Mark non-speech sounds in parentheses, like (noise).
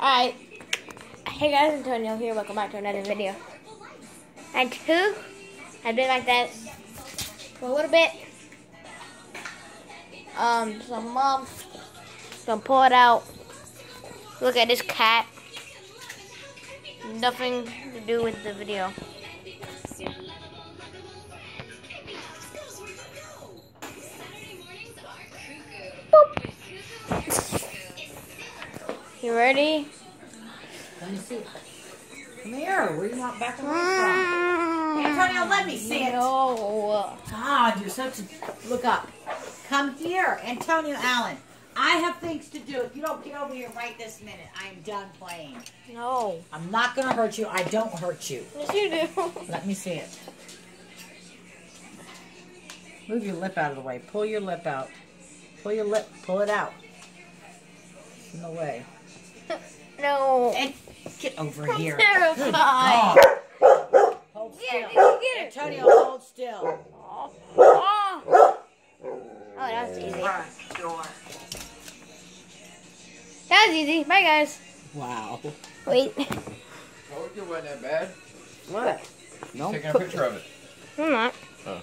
Alright. Hey guys, Antonio here. Welcome back to another video. And two, I've been like that for a little bit. Um, so mom gonna pull it out. Look at this cat. Nothing to do with the video. You ready? Let me see. Come here. Where do you want back away from? Antonio, let me see it. No. God, you're such a... Look up. Come here. Antonio Allen. I have things to do. If you don't get over here right this minute, I'm done playing. No. I'm not going to hurt you. I don't hurt you. Yes, you do. Let me see it. Move your lip out of the way. Pull your lip out. Pull your lip. Pull it out. It's in the way. (laughs) No. And get over I'm here. terrified. God. Hold Get it, still. get it. Antonio, hold still. Oh. Oh, that was easy. That was easy. Bye, guys. Wow. Wait. Told you it wasn't that bad. What? No. Taking a picture of it. I'm not. Oh.